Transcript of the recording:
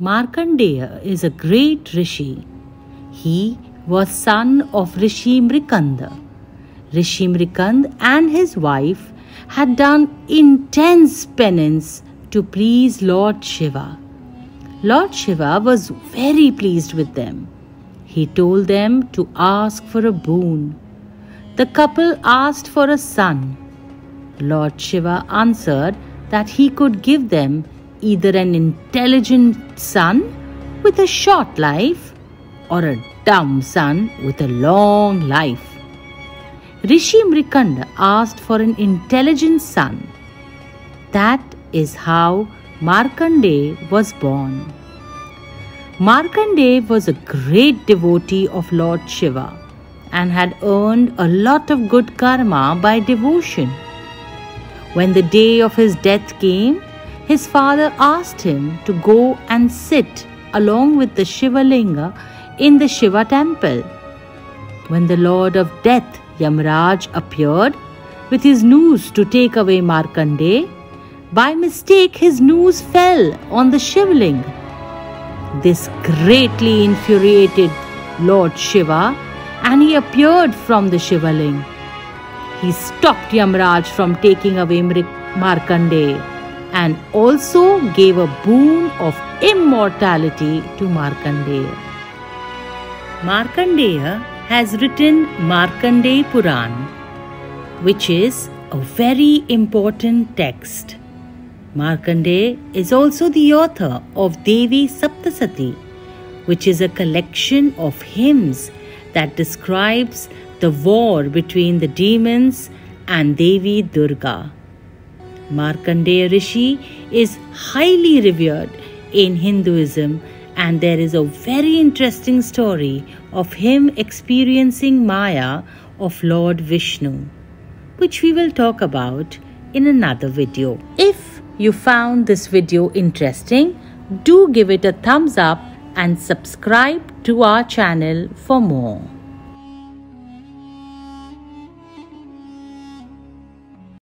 Markandeya is a great rishi. He was son of Rishi Mrikanda. Rishi Mrikand and his wife had done intense penance to please Lord Shiva. Lord Shiva was very pleased with them. He told them to ask for a boon. The couple asked for a son. Lord Shiva answered that he could give them either an intelligent son with a short life or a dumb son with a long life. Rishi Mrikanda asked for an intelligent son. That is how Markandeya was born. Markandeya was a great devotee of Lord Shiva and had earned a lot of good karma by devotion. When the day of his death came, his father asked him to go and sit along with the Shiva Linga in the Shiva temple. When the Lord of Death, Yamraj, appeared with his noose to take away Markandeya, by mistake his noose fell on the Shivling. This greatly infuriated Lord Shiva and he appeared from the Shivaling. He stopped Yamraj from taking away Markandeya and also gave a boon of immortality to Markandeya. Markandeya has written Markandeya Puran, which is a very important text. Markandeya is also the author of Devi Saptasati, which is a collection of hymns that describes the war between the demons and Devi Durga. Markandeya Rishi is highly revered in Hinduism and there is a very interesting story of him experiencing Maya of Lord Vishnu, which we will talk about in another video. If you found this video interesting, do give it a thumbs up and subscribe to our channel for more.